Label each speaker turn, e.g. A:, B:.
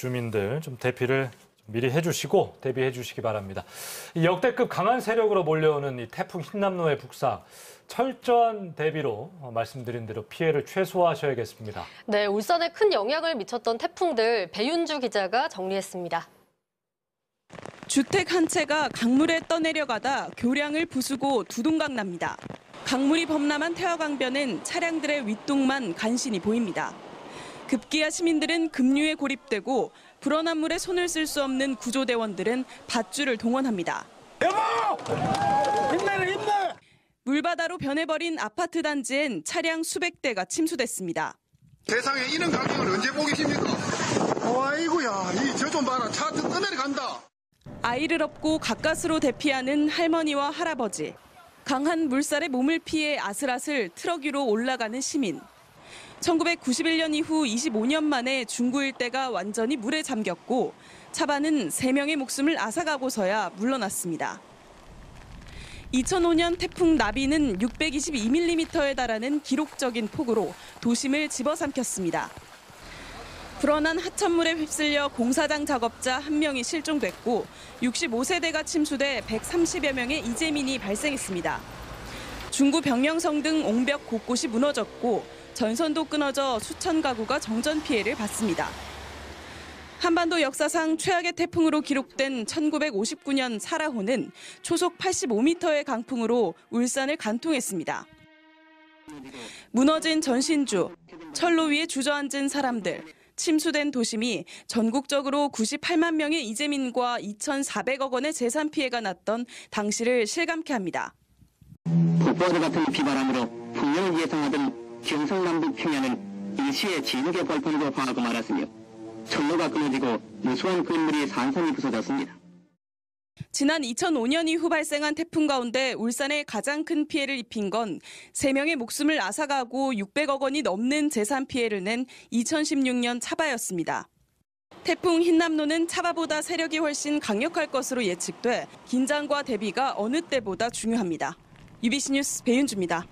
A: 주민들 좀 대피를 미리 해주시고 대비해 주시기 바랍니다. 이 역대급 강한 세력으로 몰려오는 이 태풍 흰남노의 북상 철저한 대비로 어, 말씀드린 대로 피해를 최소화하셔야겠습니다.
B: 네, 울산에 큰 영향을 미쳤던 태풍들 배윤주 기자가 정리했습니다.
C: 주택 한 채가 강물에 떠내려가다 교량을 부수고 두동강 납니다. 강물이 범람한 태화강변은 차량들의 윗동만 간신히 보입니다. 급기야 시민들은 급류에 고립되고 불어난 물에 손을 쓸 수 없는 구조대원들은 밧줄을 동원합니다. 물바다로 변해버린 아파트 단지엔 차량 수백 대가 침수됐습니다.
D: 세상에 이런 광경을 언제 보고 계십니까? 아이고야, 이 저 좀 봐라. 차 떠내려간다.
C: 아이를 업고 가까스로 대피하는 할머니와 할아버지. 강한 물살에 몸을 피해 아슬아슬 트럭 위로 올라가는 시민. 1991년 이후 25년 만에 중구 일대가 완전히 물에 잠겼고 차반은 3명의 목숨을 앗아가고서야 물러났습니다. 2005년 태풍 나비는 622mm에 달하는 기록적인 폭우로 도심을 집어삼켰습니다. 불어난 하천물에 휩쓸려 공사장 작업자 한 명이 실종됐고 65세대가 침수돼 130여 명의 이재민이 발생했습니다. 중구 병영성 등 옹벽 곳곳이 무너졌고 전선도 끊어져 수천 가구가 정전 피해를 봤습니다. 한반도 역사상 최악의 태풍으로 기록된 1959년 사라호는 초속 85m의 강풍으로 울산을 관통했습니다. 무너진 전신주, 철로 위에 주저앉은 사람들, 침수된 도심이 전국적으로 98만 명의 이재민과 2,400억 원의 재산 피해가 났던 당시를 실감케 합니다.
E: 폭포와도 같은 비바람으로 풍년을 예상하던 경상남북 평야는 일시에 진흙의 벌판으로 화하고 말았으며 철로가 끊어지고 무수한 건물이 산산이 부서졌습니다.
C: 지난 2005년 이후 발생한 태풍 가운데 울산에 가장 큰 피해를 입힌 건 3명의 목숨을 앗아가고 600억 원이 넘는 재산 피해를 낸 2016년 차바였습니다. 태풍 흰남노는 차바보다 세력이 훨씬 강력할 것으로 예측돼 긴장과 대비가 어느 때보다 중요합니다. UBC 뉴스 배윤주입니다.